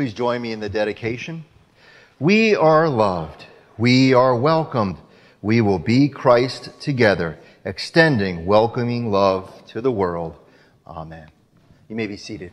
Please join me in the dedication. We are loved. We are welcomed. We will be Christ together, extending welcoming love to the world. Amen. You may be seated.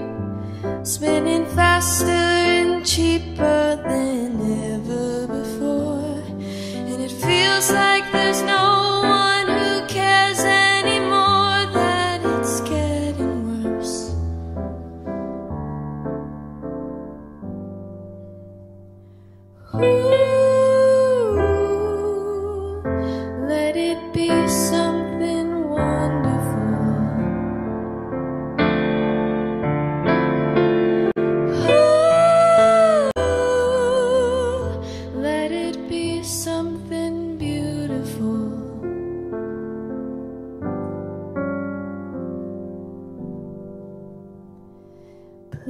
spinning faster and cheaper than ever before. And it feels like there's no one who cares anymore that it's getting worse. Ooh.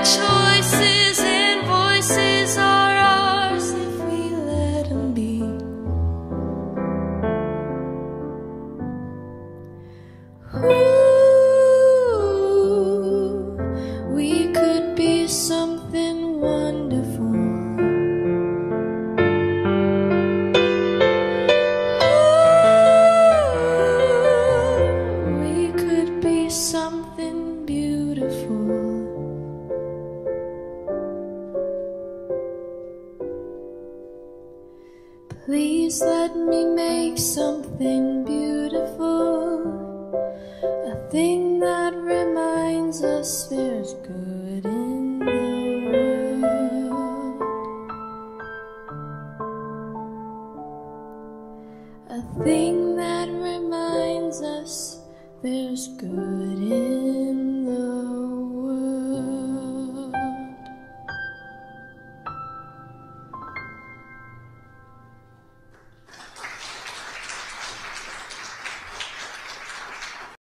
choices and voices are ours if we let them be. Ooh, we could be something wonderful. Ooh, we could be something Please let me make something beautiful. A thing that reminds us there's good in the world. A thing that reminds us there's good in